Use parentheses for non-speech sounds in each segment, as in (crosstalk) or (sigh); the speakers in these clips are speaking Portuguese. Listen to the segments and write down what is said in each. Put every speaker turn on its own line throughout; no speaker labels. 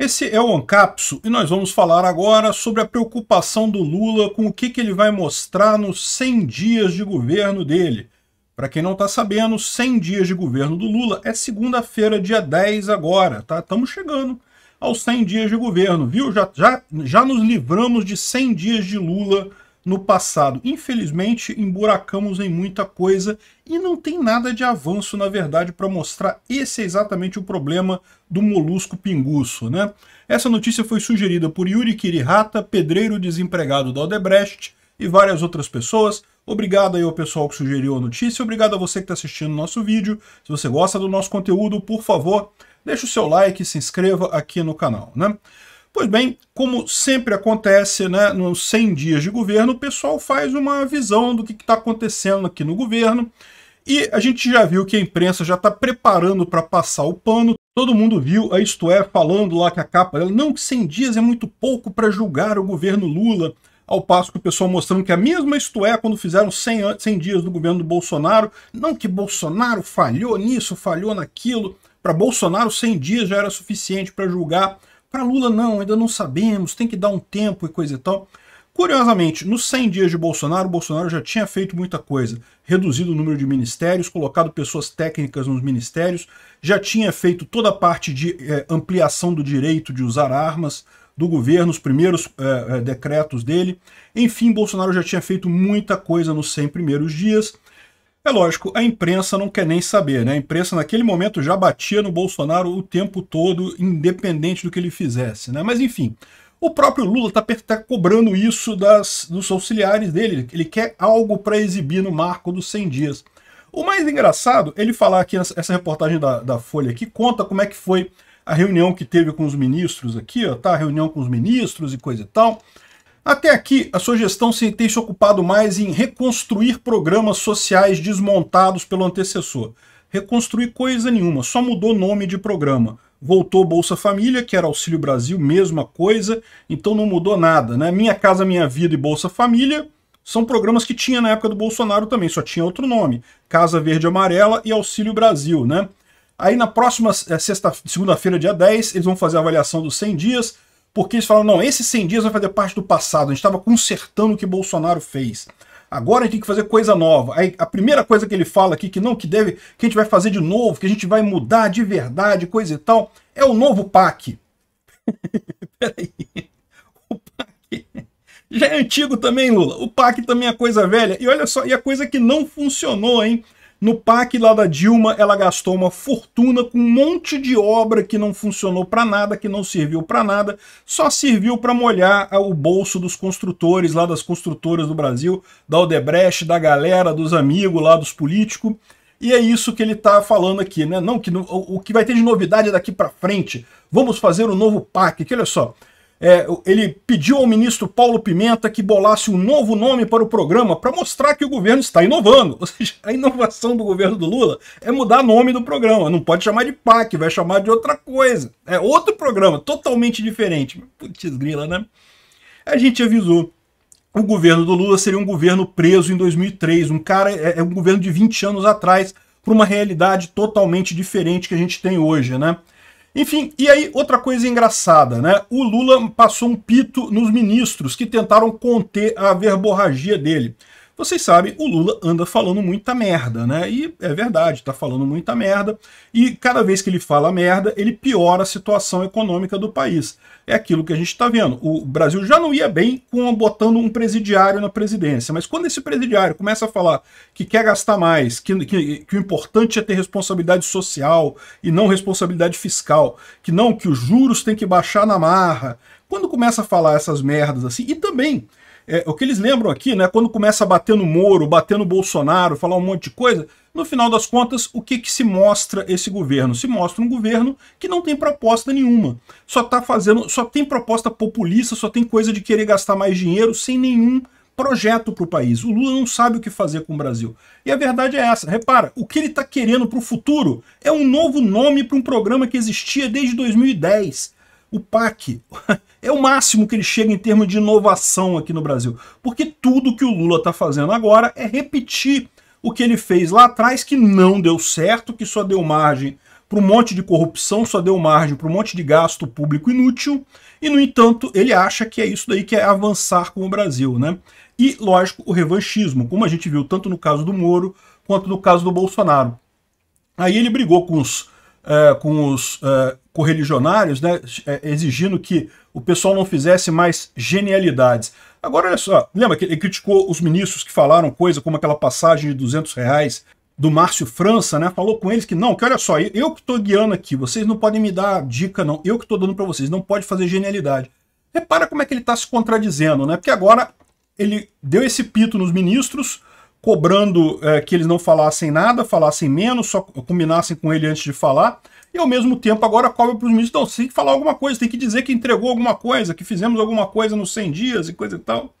Esse é o Ancapso e nós vamos falar agora sobre a preocupação do Lula com o que, que ele vai mostrar nos 100 dias de governo dele. Para quem não está sabendo, 100 dias de governo do Lula é segunda-feira, dia 10 agora, tá? Estamos chegando aos 100 dias de governo, viu? Já, já, já nos livramos de 100 dias de Lula no passado. Infelizmente, emburacamos em muita coisa e não tem nada de avanço, na verdade, para mostrar esse é exatamente o problema do molusco pinguço. Né? Essa notícia foi sugerida por Yuri Kirihata, pedreiro desempregado da Odebrecht, e várias outras pessoas. Obrigado aí ao pessoal que sugeriu a notícia, obrigado a você que está assistindo o nosso vídeo. Se você gosta do nosso conteúdo, por favor, deixe o seu like e se inscreva aqui no canal. Né? Pois bem, como sempre acontece né, nos 100 dias de governo, o pessoal faz uma visão do que está acontecendo aqui no governo. E a gente já viu que a imprensa já está preparando para passar o pano. Todo mundo viu a Isto É falando lá que a capa dela, não, que 100 dias é muito pouco para julgar o governo Lula. Ao passo que o pessoal mostrando que a mesma Isto É, quando fizeram 100, 100 dias do governo do Bolsonaro, não que Bolsonaro falhou nisso, falhou naquilo. Para Bolsonaro, 100 dias já era suficiente para julgar para Lula, não, ainda não sabemos, tem que dar um tempo e coisa e tal. Curiosamente, nos 100 dias de Bolsonaro, Bolsonaro já tinha feito muita coisa. Reduzido o número de ministérios, colocado pessoas técnicas nos ministérios, já tinha feito toda a parte de é, ampliação do direito de usar armas do governo, os primeiros é, decretos dele. Enfim, Bolsonaro já tinha feito muita coisa nos 100 primeiros dias. É lógico, a imprensa não quer nem saber, né? A imprensa naquele momento já batia no Bolsonaro o tempo todo, independente do que ele fizesse, né? Mas enfim, o próprio Lula está tá cobrando isso das, dos auxiliares dele. Ele quer algo para exibir no marco dos 100 dias. O mais engraçado, ele falar aqui, essa reportagem da, da Folha aqui, conta como é que foi a reunião que teve com os ministros aqui, ó, tá? A reunião com os ministros e coisa e tal. Até aqui, a sua gestão tem se ocupado mais em reconstruir programas sociais desmontados pelo antecessor. Reconstruir coisa nenhuma, só mudou nome de programa. Voltou Bolsa Família, que era Auxílio Brasil, mesma coisa, então não mudou nada. Né? Minha Casa Minha Vida e Bolsa Família são programas que tinha na época do Bolsonaro também, só tinha outro nome. Casa Verde Amarela e Auxílio Brasil. Né? Aí na próxima eh, segunda-feira, dia 10, eles vão fazer a avaliação dos 100 dias, porque eles falaram, não, esses 100 dias vai fazer parte do passado, a gente estava consertando o que Bolsonaro fez. Agora a gente tem que fazer coisa nova. Aí a primeira coisa que ele fala aqui, que não, que deve, que a gente vai fazer de novo, que a gente vai mudar de verdade, coisa e tal, é o novo PAC. (laughs) Peraí. O PAC já é antigo também, Lula. O PAC também é coisa velha. E olha só, e a coisa que não funcionou, hein? No PAC lá da Dilma, ela gastou uma fortuna com um monte de obra que não funcionou para nada, que não serviu para nada, só serviu para molhar o bolso dos construtores lá das construtoras do Brasil, da Odebrecht, da galera, dos amigos lá, dos políticos. E é isso que ele está falando aqui, né? Não, que o, o, que vai ter de novidade daqui para frente. Vamos fazer um novo PAC, que olha só, é, ele pediu ao ministro Paulo Pimenta que bolasse um novo nome para o programa para mostrar que o governo está inovando. (laughs) Ou seja, a inovação do governo do Lula é mudar o nome do programa. Não pode chamar de PAC, vai chamar de outra coisa. É outro programa, totalmente diferente. Putz, grila, né? A gente avisou. O governo do Lula seria um governo preso em 2003. Um cara, é, é um governo de 20 anos atrás, para uma realidade totalmente diferente que a gente tem hoje, né? Enfim, e aí outra coisa engraçada, né? O Lula passou um pito nos ministros que tentaram conter a verborragia dele. Vocês sabem, o Lula anda falando muita merda, né? E é verdade, tá falando muita merda. E cada vez que ele fala merda, ele piora a situação econômica do país. É aquilo que a gente está vendo. O Brasil já não ia bem com botando um presidiário na presidência. Mas quando esse presidiário começa a falar que quer gastar mais, que, que, que o importante é ter responsabilidade social e não responsabilidade fiscal, que não, que os juros têm que baixar na marra. Quando começa a falar essas merdas assim, e também é, o que eles lembram aqui, né, quando começa a bater no Moro, bater no Bolsonaro, falar um monte de coisa, no final das contas, o que, que se mostra esse governo? Se mostra um governo que não tem proposta nenhuma. Só tá fazendo, só tem proposta populista, só tem coisa de querer gastar mais dinheiro sem nenhum projeto para o país. O Lula não sabe o que fazer com o Brasil. E a verdade é essa. Repara, o que ele está querendo para o futuro é um novo nome para um programa que existia desde 2010 o PAC (laughs) é o máximo que ele chega em termos de inovação aqui no Brasil. Porque tudo que o Lula está fazendo agora é repetir o que ele fez lá atrás, que não deu certo, que só deu margem para um monte de corrupção, só deu margem para um monte de gasto público inútil, e, no entanto, ele acha que é isso daí que é avançar com o Brasil. Né? E, lógico, o revanchismo, como a gente viu tanto no caso do Moro quanto no caso do Bolsonaro. Aí ele brigou com os, é, com os é, correligionários, né, é, exigindo que o pessoal não fizesse mais genialidades. Agora, olha só, lembra que ele criticou os ministros que falaram coisa como aquela passagem de 200 reais do Márcio França, né? Falou com eles que não, que olha só, eu que estou guiando aqui, vocês não podem me dar dica, não. Eu que estou dando para vocês, não pode fazer genialidade. Repara como é que ele está se contradizendo, né? Porque agora ele deu esse pito nos ministros, cobrando é, que eles não falassem nada, falassem menos, só combinassem com ele antes de falar, e ao mesmo tempo agora cobra para os ministros, não, tem que falar alguma coisa, tem que dizer que entregou alguma coisa, que fizemos alguma coisa nos 100 dias e coisa e tal.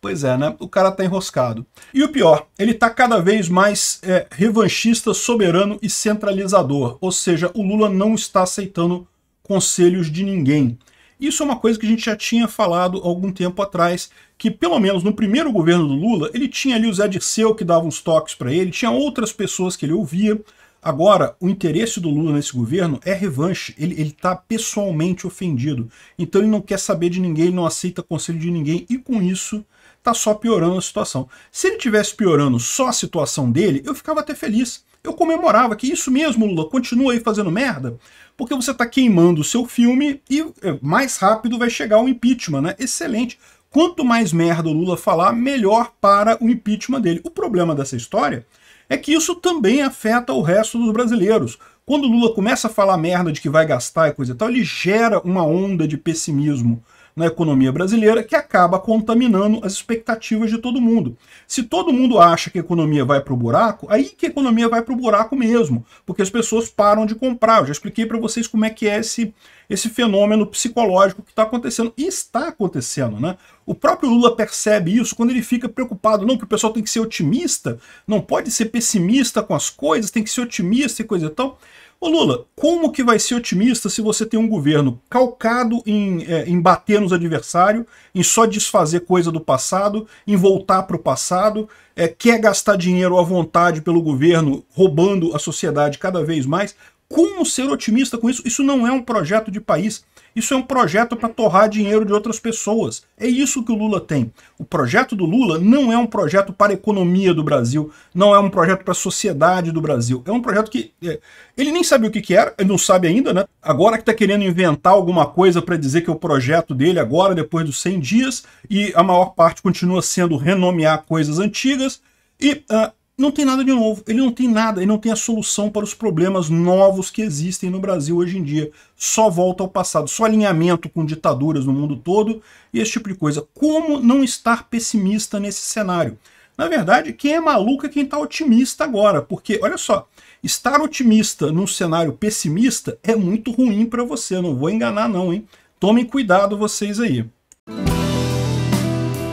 Pois é, né? O cara tá enroscado. E o pior, ele tá cada vez mais é, revanchista, soberano e centralizador. Ou seja, o Lula não está aceitando conselhos de ninguém. Isso é uma coisa que a gente já tinha falado algum tempo atrás, que pelo menos no primeiro governo do Lula, ele tinha ali o Zé Dirceu que dava uns toques para ele, tinha outras pessoas que ele ouvia. Agora, o interesse do Lula nesse governo é revanche. Ele está pessoalmente ofendido. Então ele não quer saber de ninguém, ele não aceita conselho de ninguém, e com isso tá só piorando a situação. Se ele tivesse piorando só a situação dele, eu ficava até feliz. Eu comemorava que isso mesmo, Lula, continua aí fazendo merda, porque você está queimando o seu filme e é, mais rápido vai chegar o impeachment, né? Excelente. Quanto mais merda o Lula falar, melhor para o impeachment dele. O problema dessa história é que isso também afeta o resto dos brasileiros. Quando o Lula começa a falar merda de que vai gastar e coisa e tal, ele gera uma onda de pessimismo na economia brasileira que acaba contaminando as expectativas de todo mundo. Se todo mundo acha que a economia vai para o buraco, aí que a economia vai para o buraco mesmo, porque as pessoas param de comprar. Eu já expliquei para vocês como é que é esse, esse fenômeno psicológico que está acontecendo. E está acontecendo, né? O próprio Lula percebe isso quando ele fica preocupado. Não, que o pessoal tem que ser otimista, não pode ser pessimista com as coisas, tem que ser otimista e coisa e tal. Ô Lula, como que vai ser otimista se você tem um governo calcado em, é, em bater nos adversários, em só desfazer coisa do passado, em voltar para o passado, é, quer gastar dinheiro à vontade pelo governo, roubando a sociedade cada vez mais? Como ser otimista com isso? Isso não é um projeto de país. Isso é um projeto para torrar dinheiro de outras pessoas. É isso que o Lula tem. O projeto do Lula não é um projeto para a economia do Brasil, não é um projeto para a sociedade do Brasil. É um projeto que é, ele nem sabe o que, que era, ele não sabe ainda, né? Agora que está querendo inventar alguma coisa para dizer que é o projeto dele agora, depois dos 100 dias, e a maior parte continua sendo renomear coisas antigas. E uh, não tem nada de novo. Ele não tem nada, ele não tem a solução para os problemas novos que existem no Brasil hoje em dia. Só volta ao passado, só alinhamento com ditaduras no mundo todo e esse tipo de coisa. Como não estar pessimista nesse cenário? Na verdade, quem é maluco é quem está otimista agora, porque, olha só, estar otimista num cenário pessimista é muito ruim para você, não vou enganar não, hein? Tomem cuidado vocês aí.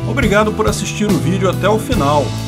Obrigado por assistir o vídeo até o final.